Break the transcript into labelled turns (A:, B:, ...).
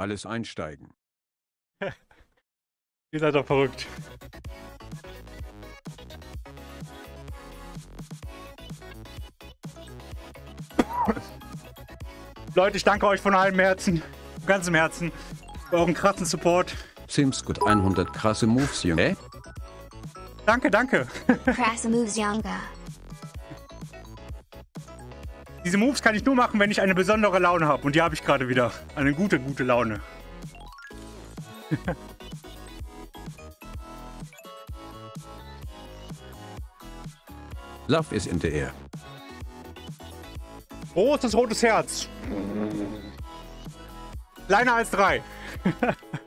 A: Alles einsteigen.
B: Ihr seid doch verrückt. Leute, ich danke euch von allem Herzen, von ganzem Herzen, für euren krassen Support.
A: Sims gut 100 krasse Moves, Junge.
B: Danke, danke.
C: Krasse moves Younger.
B: Diese Moves kann ich nur machen, wenn ich eine besondere Laune habe. Und die habe ich gerade wieder. Eine gute, gute Laune.
A: Love is in the air.
B: Großes rotes Herz. Kleiner als drei.